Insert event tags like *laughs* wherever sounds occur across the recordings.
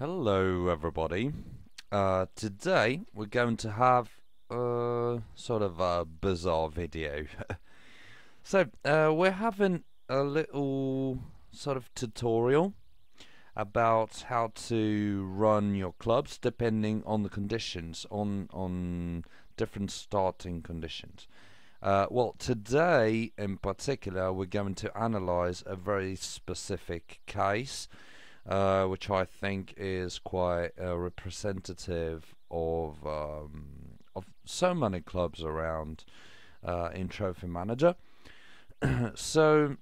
Hello, everybody. Uh, today we're going to have uh, sort of a bizarre video. *laughs* so uh, we're having a little sort of tutorial about how to run your clubs depending on the conditions, on on different starting conditions. Uh, well, today in particular, we're going to analyze a very specific case uh, which I think is quite uh, representative of um, of so many clubs around uh, in Trophy Manager. *clears throat* so,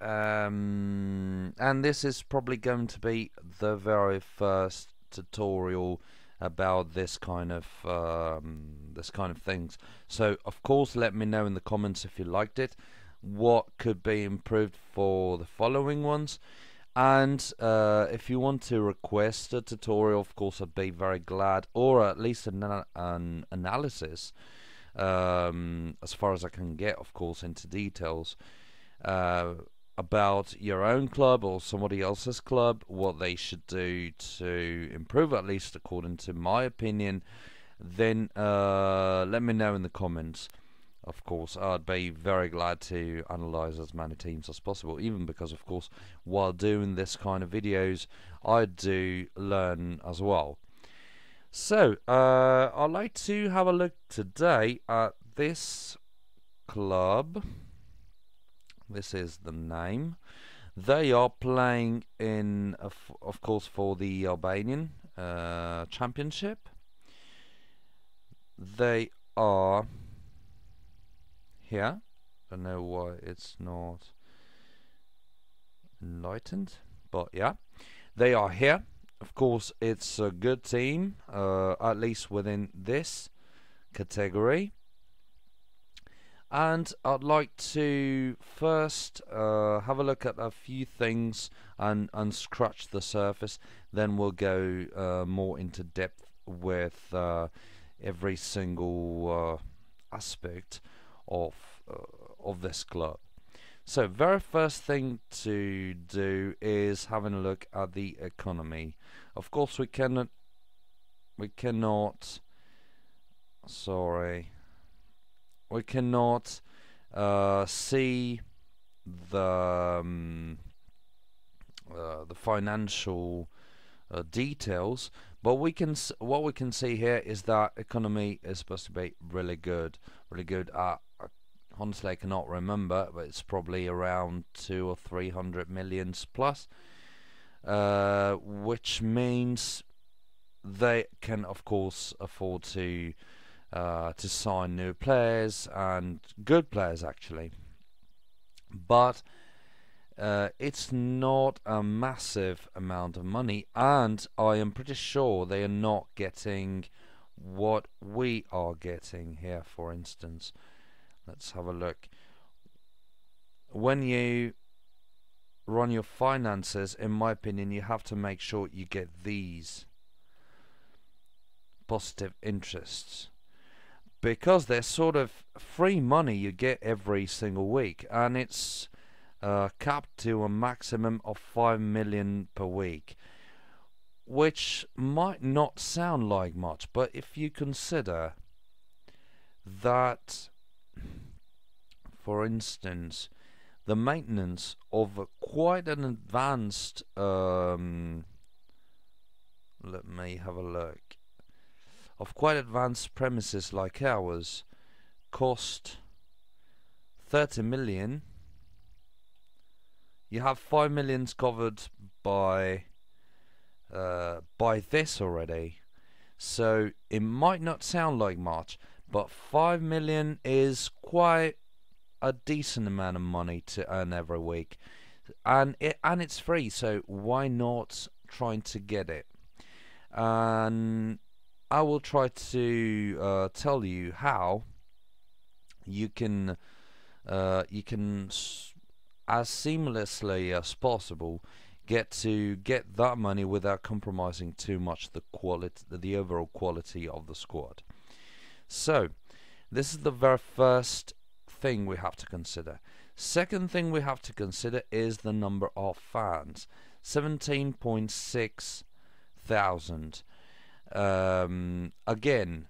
um, and this is probably going to be the very first tutorial about this kind of um, this kind of things. So, of course, let me know in the comments if you liked it. What could be improved for the following ones? And uh, if you want to request a tutorial, of course, I'd be very glad, or at least an, an analysis, um, as far as I can get, of course, into details uh, about your own club or somebody else's club, what they should do to improve, at least according to my opinion, then uh, let me know in the comments of course, I'd be very glad to analyze as many teams as possible, even because, of course, while doing this kind of videos, I do learn as well. So, uh, I'd like to have a look today at this club. This is the name. They are playing in, of course, for the Albanian uh, Championship. They are here. Don't know why it's not enlightened, but yeah, they are here. Of course, it's a good team, uh, at least within this category. And I'd like to first uh, have a look at a few things and, and scratch the surface. Then we'll go uh, more into depth with uh, every single uh, aspect of of this club. So very first thing to do is having a look at the economy. Of course we cannot we cannot sorry we cannot uh, see the um, uh, the financial uh, details but we can what we can see here is that economy is supposed to be really good really good at honestly I cannot remember, but it's probably around two or three hundred millions plus, uh, which means they can of course afford to uh, to sign new players and good players actually, but. Uh, it's not a massive amount of money, and I am pretty sure they are not getting what we are getting here, for instance. Let's have a look. When you run your finances, in my opinion, you have to make sure you get these positive interests because they're sort of free money you get every single week and it's uh, capped to a maximum of 5 million per week which might not sound like much but if you consider that for instance, the maintenance of quite an advanced, um, let me have a look, of quite advanced premises like ours cost 30 million. You have 5 millions covered by uh, by this already. So it might not sound like much, but 5 million is quite a decent amount of money to earn every week, and it and it's free. So why not trying to get it? And I will try to uh, tell you how you can uh, you can as seamlessly as possible get to get that money without compromising too much the quality the overall quality of the squad. So this is the very first thing we have to consider. Second thing we have to consider is the number of fans. 17.6 thousand. Um, again,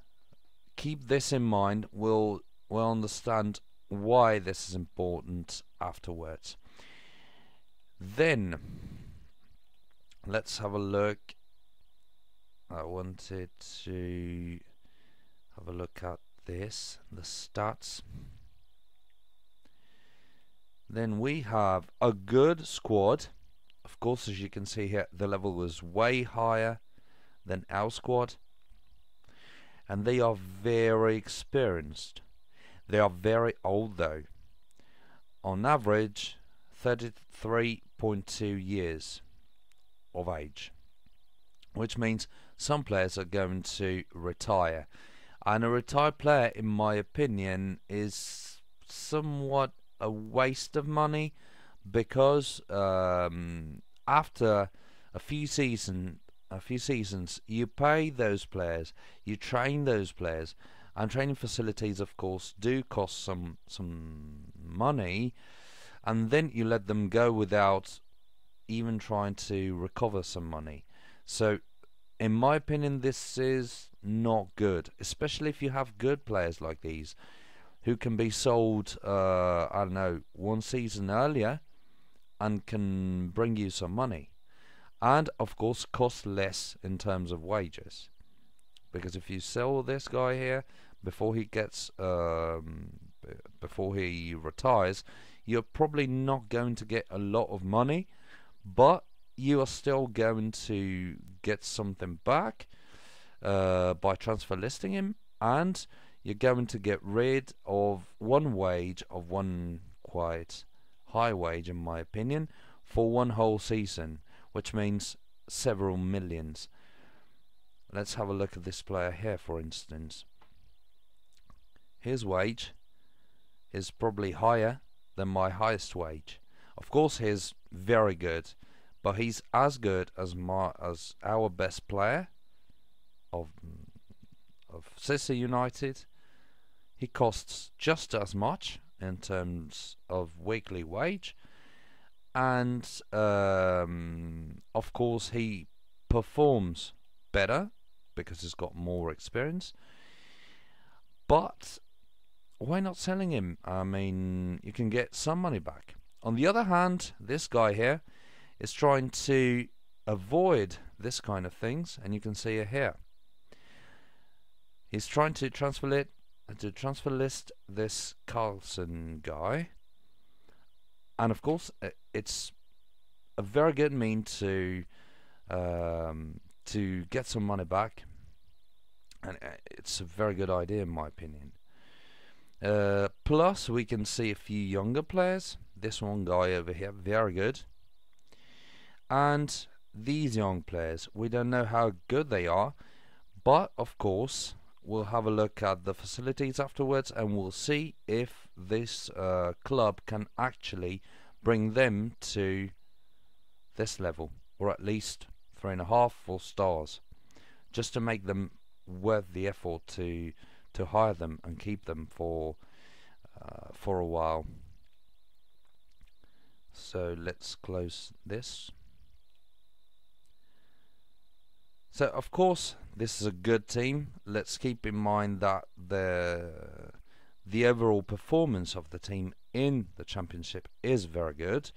keep this in mind. We'll we'll understand why this is important afterwards. Then let's have a look. I wanted to have a look at this, the stats. Then we have a good squad. Of course, as you can see here, the level was way higher than our squad. And they are very experienced. They are very old though. On average, 33.2 years of age. Which means some players are going to retire. And a retired player, in my opinion, is somewhat a waste of money because um, after a few season, a few seasons, you pay those players, you train those players, and training facilities, of course, do cost some some money, and then you let them go without even trying to recover some money. So, in my opinion, this is not good, especially if you have good players like these who can be sold, uh, I don't know, one season earlier and can bring you some money. And of course, cost less in terms of wages. Because if you sell this guy here before he gets, um, before he retires, you're probably not going to get a lot of money, but you are still going to get something back uh, by transfer listing him, and you're going to get rid of one wage of one quite high wage in my opinion for one whole season which means several millions. Let's have a look at this player here for instance. His wage is probably higher than my highest wage. Of course he's very good but he's as good as my as our best player of of Sisser United he costs just as much in terms of weekly wage, and um, of course he performs better because he's got more experience. But why not selling him? I mean, you can get some money back. On the other hand, this guy here is trying to avoid this kind of things, and you can see it here. He's trying to transfer it to transfer list this Carlson guy. And of course, it's a very good mean to um, to get some money back, and uh, it's a very good idea in my opinion. Uh, plus, we can see a few younger players. This one guy over here, very good. And these young players, we don't know how good they are, but of course, we'll have a look at the facilities afterwards and we'll see if this uh, club can actually bring them to this level or at least three and a half four stars just to make them worth the effort to to hire them and keep them for uh, for a while. So let's close this so of course this is a good team. Let's keep in mind that the the overall performance of the team in the championship is very good,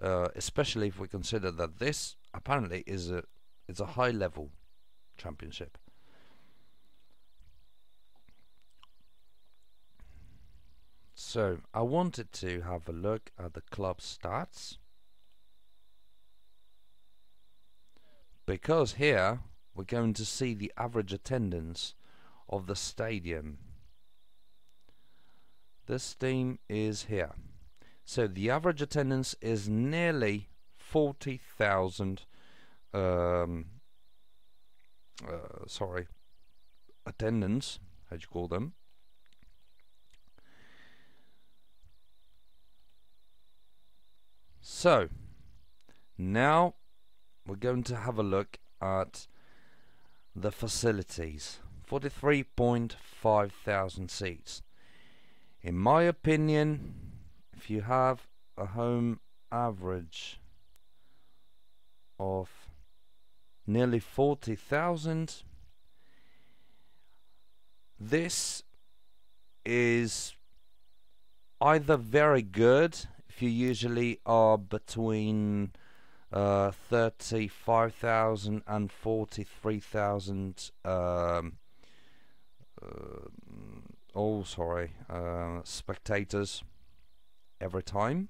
uh, especially if we consider that this apparently is a is a high level championship. So I wanted to have a look at the club stats because here we're going to see the average attendance of the stadium. This team is here. So the average attendance is nearly 40,000 um, uh, sorry attendance how do you call them so now we're going to have a look at the facilities 43.5 thousand seats. In my opinion if you have a home average of nearly 40,000 this is either very good if you usually are between uh, 35,000 and 43,000 um, uh, oh sorry uh, spectators every time.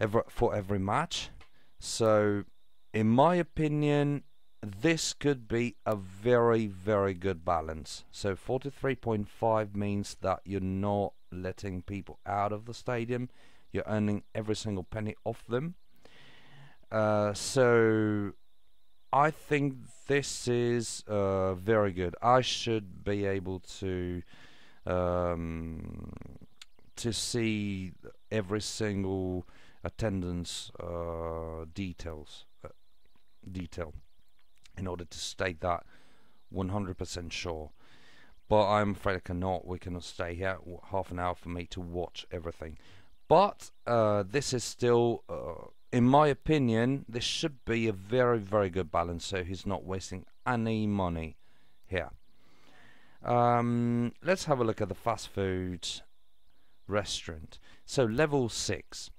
Every, for every match. So in my opinion this could be a very very good balance. So 43.5 means that you're not letting people out of the stadium. You're earning every single penny off them uh, so I think this is uh, very good I should be able to um, to see every single attendance uh, details uh, detail in order to state that 100% sure. But I'm afraid I cannot. We cannot stay here half an hour for me to watch everything. But uh, this is still, in my opinion, this should be a very, very good balance. So he's not wasting any money here. Um, let's have a look at the fast food restaurant. So level 6.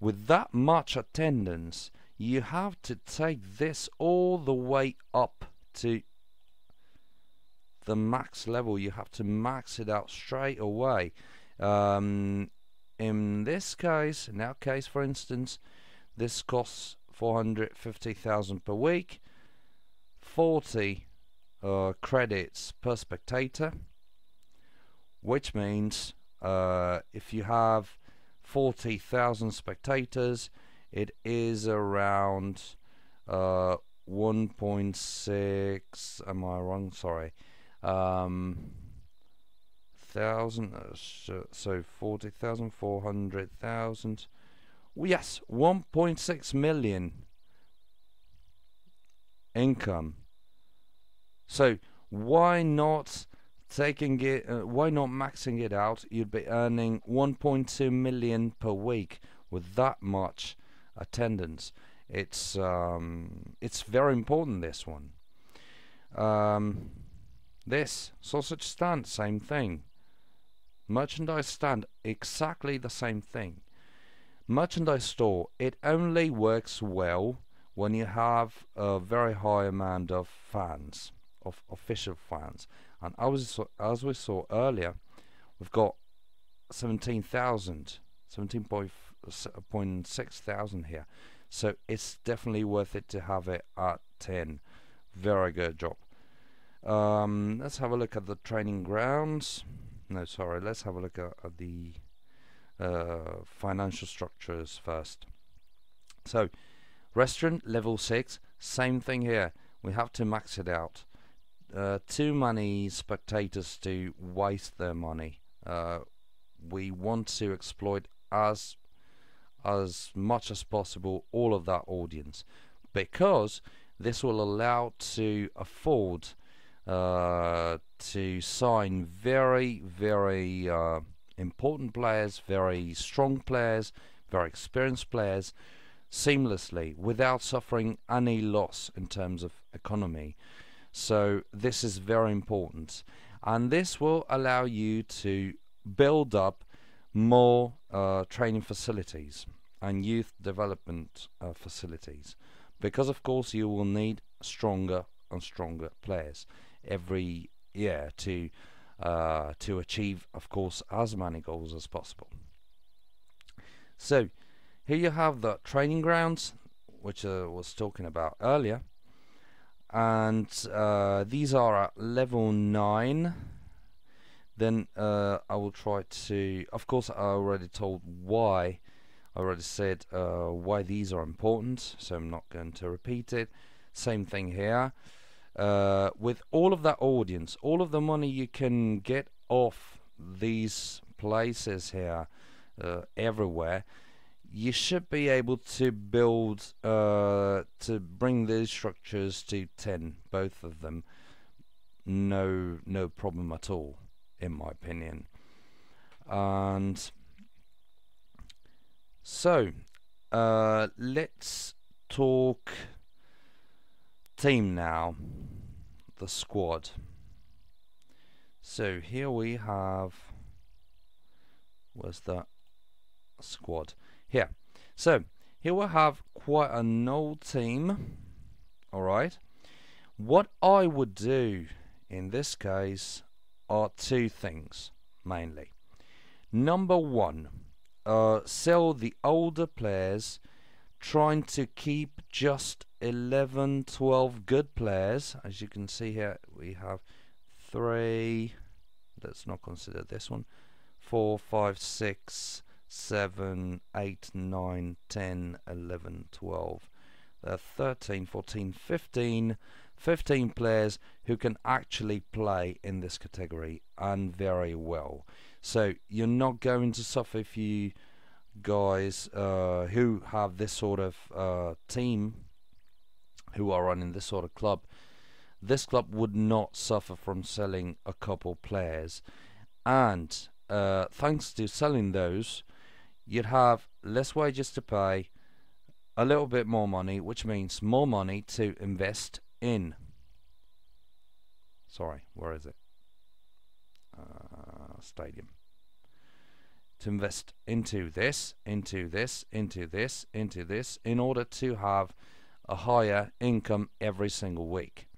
With that much attendance, you have to take this all the way up to the max level you have to max it out straight away um, in this case in our case for instance this costs 450,000 per week. 40 uh, credits per spectator which means uh, if you have 40,000 spectators it is around uh, 1.6 am I wrong? Sorry. Um, thousand uh, so 40,000 400,000 well, yes 1.6 million income so why not taking it uh, why not maxing it out you'd be earning 1.2 million per week with that much attendance. It's um, it's very important. This one. Um, this sausage stand, same thing. Merchandise stand, exactly the same thing. Merchandise store, it only works well when you have a very high amount of fans, of official fans. And as, as we saw earlier, we've got 17,000, 17.5 0.6 thousand here. So it's definitely worth it to have it at 10 very good job. Um, let's have a look at the training grounds. No sorry let's have a look at, at the uh, financial structures first. So restaurant level 6 same thing here. We have to max it out. Uh, too many spectators to waste their money. Uh, we want to exploit as as much as possible all of that audience because this will allow to afford uh, to sign very very uh, important players very strong players very experienced players seamlessly without suffering any loss in terms of economy. So this is very important. And this will allow you to build up more uh, training facilities and youth development uh, facilities. Because of course you will need stronger and stronger players every year to uh, to achieve of course as many goals as possible so here you have the training grounds which I was talking about earlier and uh, these are at level 9 then uh, I will try to of course I already told why I already said uh, why these are important, so I'm not going to repeat it. Same thing here. Uh, with all of that audience, all of the money you can get off these places here, uh, everywhere, you should be able to build, uh, to bring these structures to 10, both of them. No, no problem at all, in my opinion. And so, uh, let's talk team now, the squad. So here we have, where's the squad? Here. So here we have quite an old team. Alright. What I would do in this case are two things mainly. Number one, uh, sell the older players, trying to keep just 11, 12 good players. As you can see here, we have three, let's not consider this one, four, five, six, seven, eight, nine, ten, eleven, twelve. There are 13, 14, 15 15 players who can actually play in this category and very well. So you're not going to suffer if you guys uh, who have this sort of uh, team who are running this sort of club. This club would not suffer from selling a couple players, and uh, thanks to selling those, you'd have less wages to pay, a little bit more money, which means more money to invest in. Sorry, where is it? Uh, stadium. To invest into this, into this, into this, into this, in order to have a higher income every single week.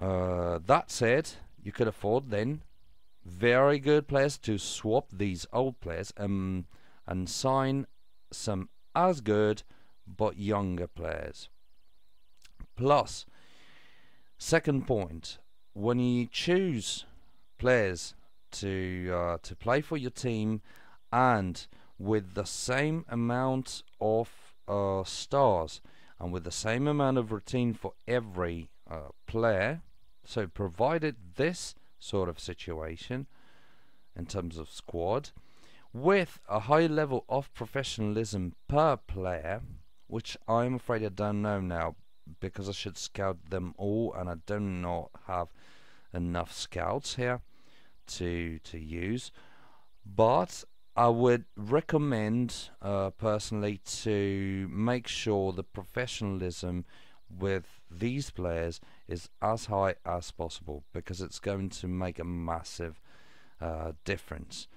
Uh, that said, you could afford then very good players to swap these old players um, and sign some as good but younger players. Plus, second point, when you choose players to uh, to play for your team and with the same amount of uh, stars. And with the same amount of routine for every uh, player, so provided this sort of situation in terms of squad with a high level of professionalism per player, which I'm afraid I don't know now because I should scout them all and I do not have enough scouts here to to use. But I would recommend uh, personally to make sure the professionalism with these players is as high as possible because it's going to make a massive uh, difference.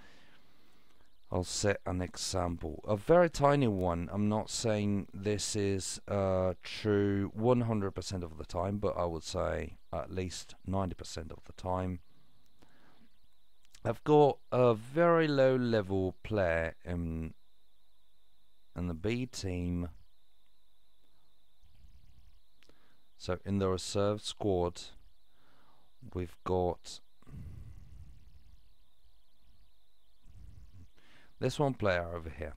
I'll set an example, a very tiny one. I'm not saying this is uh, true 100% of the time, but I would say at least 90% of the time. I've got a very low level player in, in the B team. So in the reserve squad, we've got this one player over here.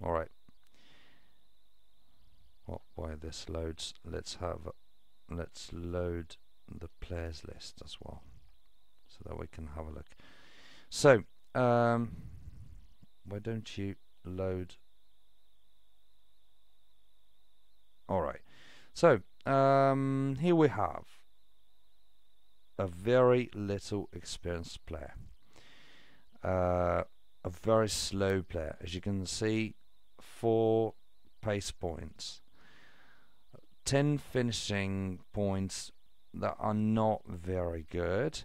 Alright. While this loads, let's have, let's load the players list as well, so that we can have a look. So, um, why don't you load? Alright. So, um, here we have a very little experienced player uh, a very slow player. As you can see, four pace points, 10 finishing points that are not very good,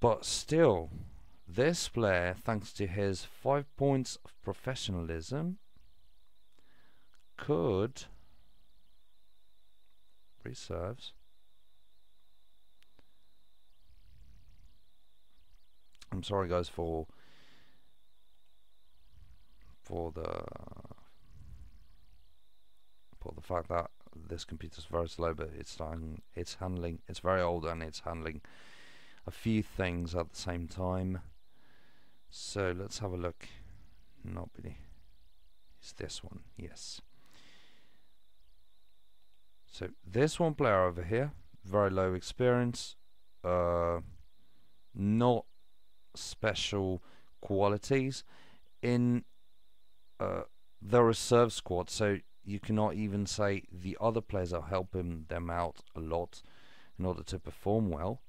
but still, this player, thanks to his 5 points of professionalism, could reserves. I'm sorry guys for for the for the fact that this computer is very slow but it's um, it's handling it's very old and it's handling a few things at the same time. So let's have a look. Not really. It's this one. Yes. So this one player over here very low experience uh, not special qualities in uh, the reserve squad. So you cannot even say the other players are helping them out a lot in order to perform well.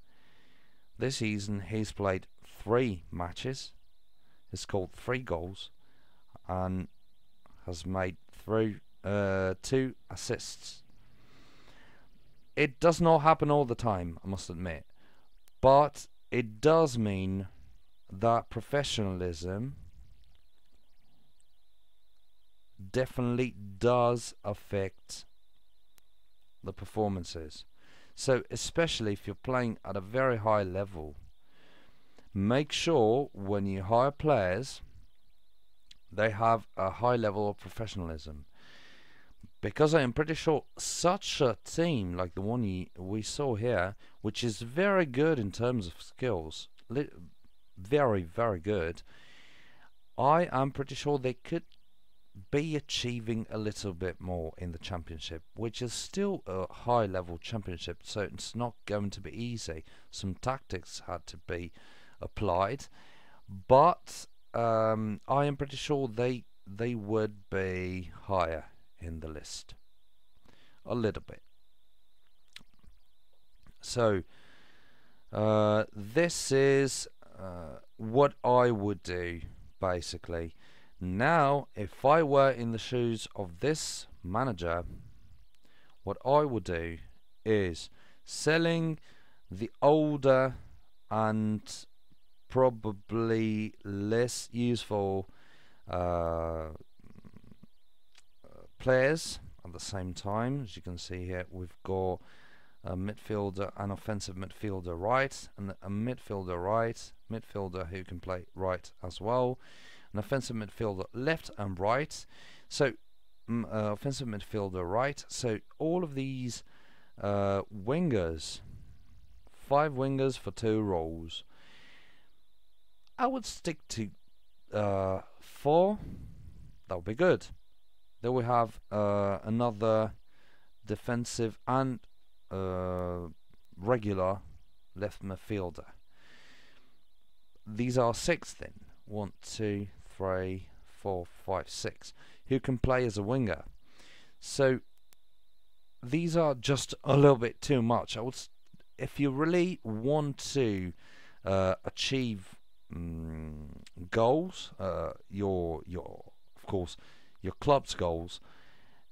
This season he's played three matches. He's scored three goals and has made through uh, two assists. It does not happen all the time, I must admit, but it does mean that professionalism definitely does affect the performances. So, especially if you're playing at a very high level, make sure when you hire players they have a high level of professionalism. Because I am pretty sure such a team like the one we saw here, which is very good in terms of skills, very, very good, I am pretty sure they could be achieving a little bit more in the championship, which is still a high level championship, so it's not going to be easy. Some tactics had to be applied, but um, I am pretty sure they they would be higher in the list, a little bit. So uh, this is uh, what I would do basically. Now, if I were in the shoes of this manager, what I would do is selling the older and probably less useful uh, players at the same time. As you can see here, we've got a midfielder, an offensive midfielder right, and a midfielder right, midfielder who can play right as well, an offensive midfielder left and right. So, mm, uh, offensive midfielder right. So all of these uh, wingers, five wingers for two roles. I would stick to uh, four. That would be good. Then we have uh, another defensive and uh, regular left midfielder. These are six then. One, two, three, four, five, six. Who can play as a winger? So these are just a little bit too much. I would, if you really want to uh, achieve um, goals, uh, your your of course your club's goals,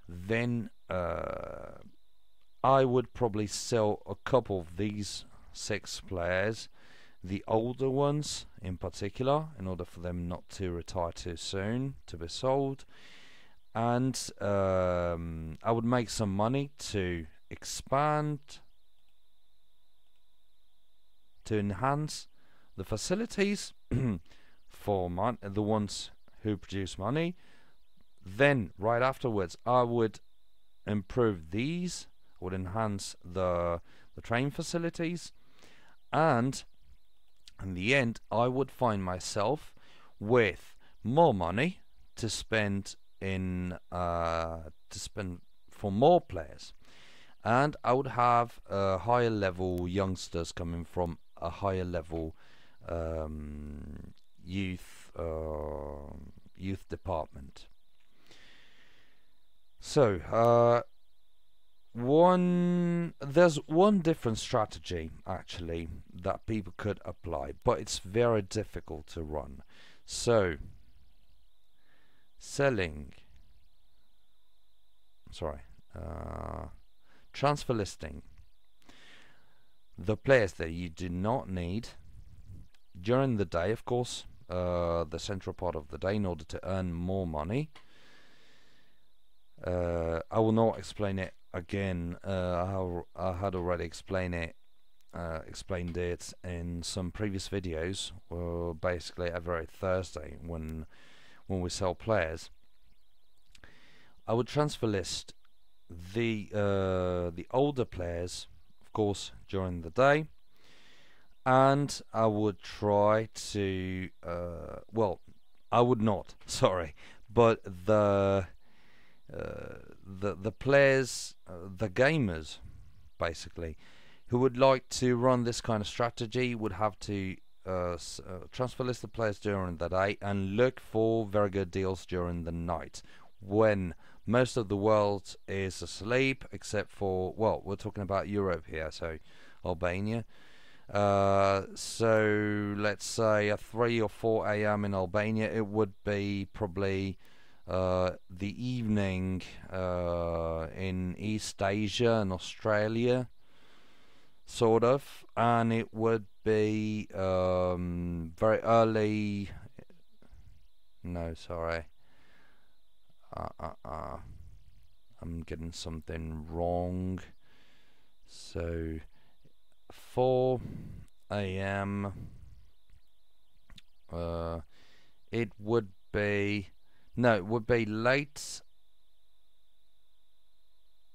then uh, I would probably sell a couple of these six players, the older ones in particular, in order for them not to retire too soon to be sold. And um, I would make some money to expand, to enhance the facilities *clears throat* for mon- the ones who produce money. Then, right afterwards, I would improve these, would enhance the the train facilities, and in the end, I would find myself with more money to spend in uh, to spend for more players, and I would have uh, higher level youngsters coming from a higher level um, youth uh, youth department. So uh, one there's one different strategy actually that people could apply, but it's very difficult to run. So selling sorry uh, transfer listing the players that you do not need during the day, of course, uh, the central part of the day, in order to earn more money. Uh, I will not explain it again. Uh, I, had already explained it, uh, explained it in some previous videos. Well, basically every Thursday when when we sell players, I would transfer list the uh, the older players, of course, during the day and I would try to uh, well I would not *laughs* sorry but the uh, the the players uh, the gamers basically who would like to run this kind of strategy would have to uh, uh, transfer list the players during the day and look for very good deals during the night when most of the world is asleep except for well we're talking about Europe here so Albania uh, so let's say at 3 or 4 a.m. in Albania, it would be probably uh, the evening uh, in East Asia and Australia, sort of, and it would be um, very early. No, sorry. Uh, uh, uh. I'm getting something wrong. So, 4 a.m. Uh, it would be no, it would be late.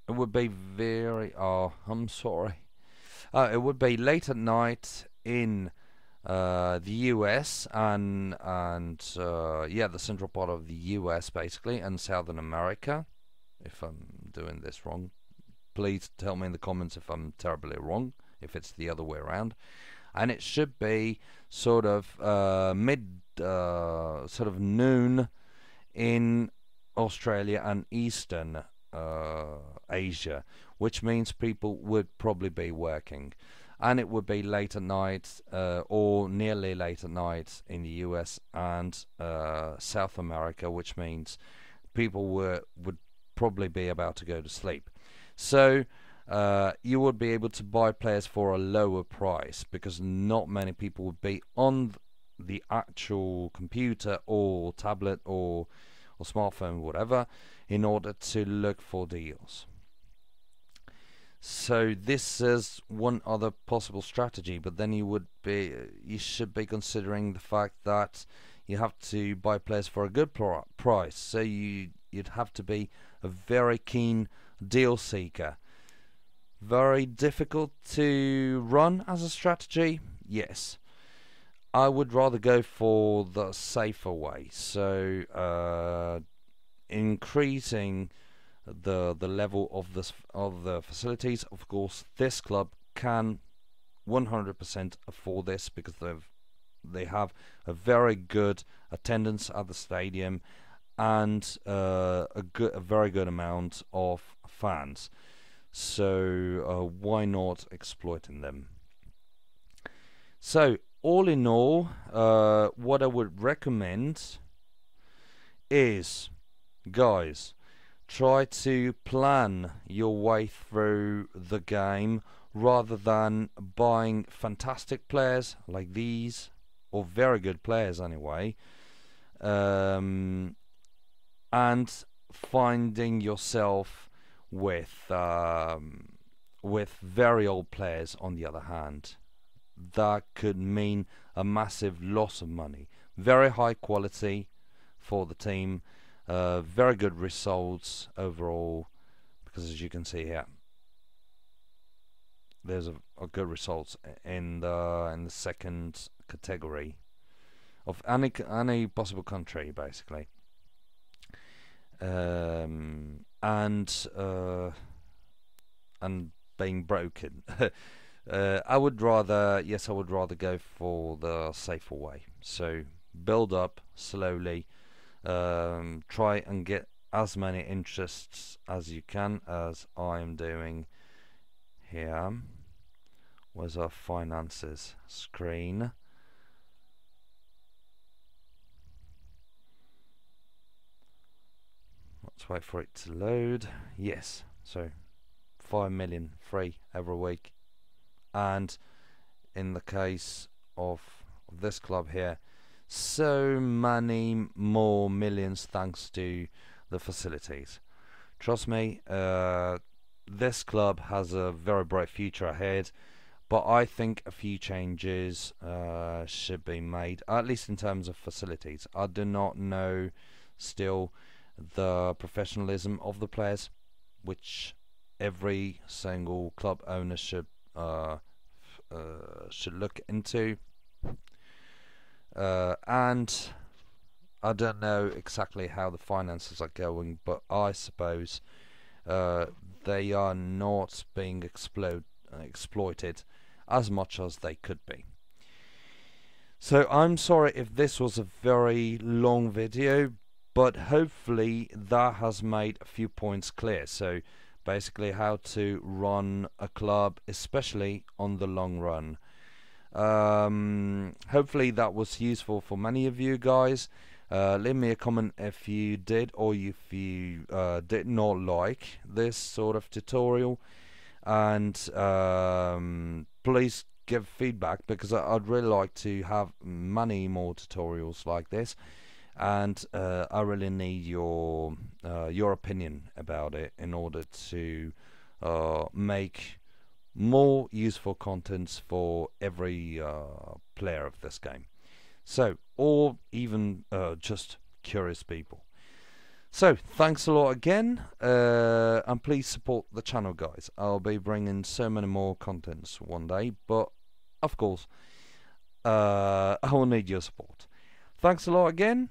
It would be very. Oh, I'm sorry. Uh, it would be late at night in uh, the US and and uh, yeah, the central part of the US basically, and Southern America. If I'm doing this wrong, please tell me in the comments if I'm terribly wrong. If it's the other way around, and it should be sort of uh, mid, uh, sort of noon in Australia and Eastern uh, Asia, which means people would probably be working. And it would be late at night uh, or nearly late at night in the US and uh, South America, which means people were would probably be about to go to sleep. So uh, you would be able to buy players for a lower price because not many people would be on the actual computer or tablet or or smartphone whatever in order to look for deals so this is one other possible strategy but then you would be you should be considering the fact that you have to buy players for a good price. So you you'd have to be a very keen deal seeker. Very difficult to run as a strategy? Yes I would rather go for the safer way. So uh, increasing the the level of this of the facilities. Of course, this club can 100% afford this because they've they have a very good attendance at the stadium and uh, a good a very good amount of fans. So uh, why not exploiting them? So all in all, uh, what I would recommend is, guys, try to plan your way through the game rather than buying fantastic players like these, or very good players anyway, um, and finding yourself with um, with very old players on the other hand that could mean a massive loss of money. Very high quality for the team, uh, very good results overall, because as you can see here, there's a, a good results in the in the second category of any any possible country basically. Um, and uh, and being broken *laughs* Uh, I would rather, yes, I would rather go for the safer way. So build up slowly, um, try and get as many interests as you can, as I am doing here. Where's our finances screen? Let's wait for it to load. Yes, so 5 million free every week and in the case of, this club here so many more millions thanks to the facilities. Trust me uh, this club has a very bright future ahead but I think a few changes uh, should be made at least in terms of facilities. I do not know still the professionalism of the players which every single club owner should should look into. Uh, and I don't know exactly how the finances are going, but I suppose uh, they are not being explode, exploited as much as they could be. So I'm sorry if this was a very long video, but hopefully that has made a few points clear. So basically how to run a club, especially on the long run. Um, hopefully that was useful for many of you guys. Uh, leave me a comment if you did or if you uh, did not like this sort of tutorial and um, please give feedback because I'd really like to have many more tutorials like this and uh, I really need your uh, your opinion about it in order to uh, make more useful contents for every uh, player of this game. So or even uh, just curious people. So thanks a lot again uh, and please support the channel guys. I'll be bringing so many more contents one day but of course *laughs* I will need your support. Thanks a lot again